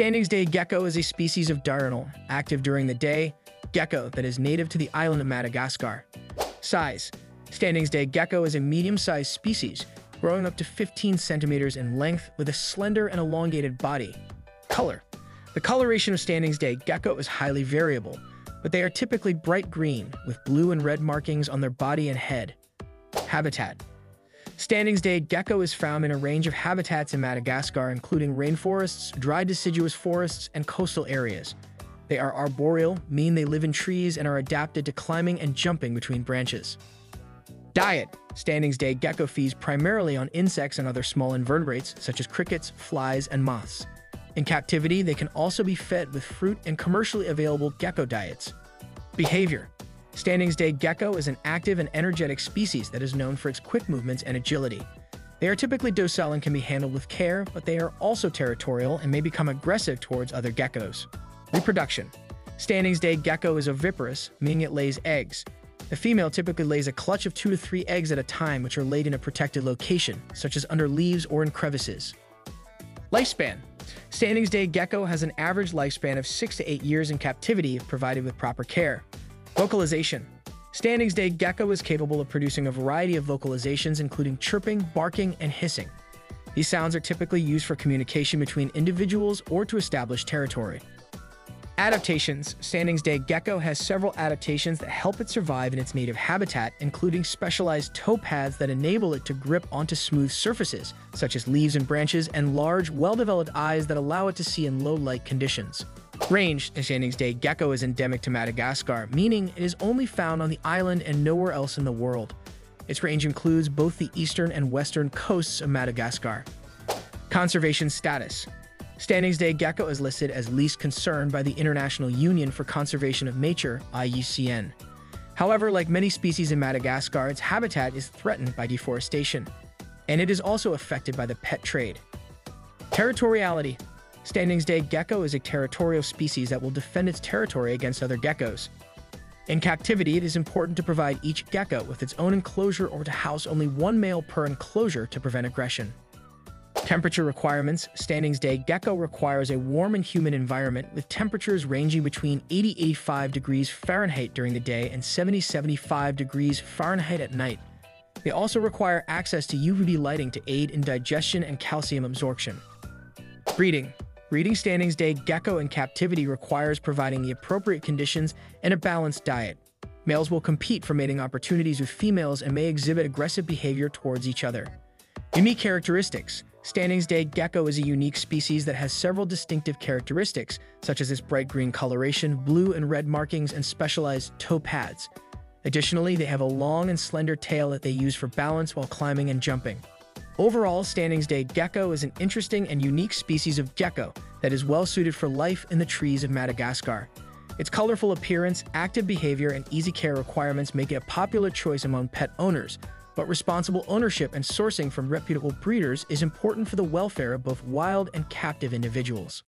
Standing's Day gecko is a species of diurnal, active during the day, gecko that is native to the island of Madagascar. Size Standing's Day gecko is a medium sized species, growing up to 15 centimeters in length with a slender and elongated body. Color The coloration of Standing's Day gecko is highly variable, but they are typically bright green with blue and red markings on their body and head. Habitat Standing's Day gecko is found in a range of habitats in Madagascar, including rainforests, dry deciduous forests, and coastal areas. They are arboreal, meaning they live in trees and are adapted to climbing and jumping between branches. Diet Standing's Day gecko feeds primarily on insects and other small invertebrates, such as crickets, flies, and moths. In captivity, they can also be fed with fruit and commercially available gecko diets. Behavior Standing's Day gecko is an active and energetic species that is known for its quick movements and agility. They are typically docile and can be handled with care, but they are also territorial and may become aggressive towards other geckos. Reproduction Standing's Day gecko is oviparous, meaning it lays eggs. The female typically lays a clutch of two to three eggs at a time, which are laid in a protected location, such as under leaves or in crevices. Lifespan Standing's Day gecko has an average lifespan of 6 to 8 years in captivity if provided with proper care. Vocalization Standing's Day gecko is capable of producing a variety of vocalizations, including chirping, barking, and hissing. These sounds are typically used for communication between individuals or to establish territory. Adaptations Standing's Day gecko has several adaptations that help it survive in its native habitat, including specialized toe pads that enable it to grip onto smooth surfaces, such as leaves and branches, and large, well developed eyes that allow it to see in low light conditions. Range Standing's Day gecko is endemic to Madagascar, meaning it is only found on the island and nowhere else in the world. Its range includes both the eastern and western coasts of Madagascar. Conservation status Standing's Day gecko is listed as least concern by the International Union for Conservation of Nature, IUCN. However, like many species in Madagascar, its habitat is threatened by deforestation, and it is also affected by the pet trade. Territoriality Standing's Day gecko is a territorial species that will defend its territory against other geckos. In captivity, it is important to provide each gecko with its own enclosure or to house only one male per enclosure to prevent aggression. Temperature requirements Standing's Day gecko requires a warm and humid environment with temperatures ranging between 80 85 degrees Fahrenheit during the day and 70 75 degrees Fahrenheit at night. They also require access to UVB lighting to aid in digestion and calcium absorption. Breeding Breeding Standing's Day gecko in captivity requires providing the appropriate conditions and a balanced diet. Males will compete for mating opportunities with females and may exhibit aggressive behavior towards each other. Unique characteristics Standing's Day gecko is a unique species that has several distinctive characteristics, such as its bright green coloration, blue and red markings, and specialized toe pads. Additionally, they have a long and slender tail that they use for balance while climbing and jumping. Overall, Standing's Day gecko is an interesting and unique species of gecko that is well suited for life in the trees of Madagascar. Its colorful appearance, active behavior, and easy care requirements make it a popular choice among pet owners, but responsible ownership and sourcing from reputable breeders is important for the welfare of both wild and captive individuals.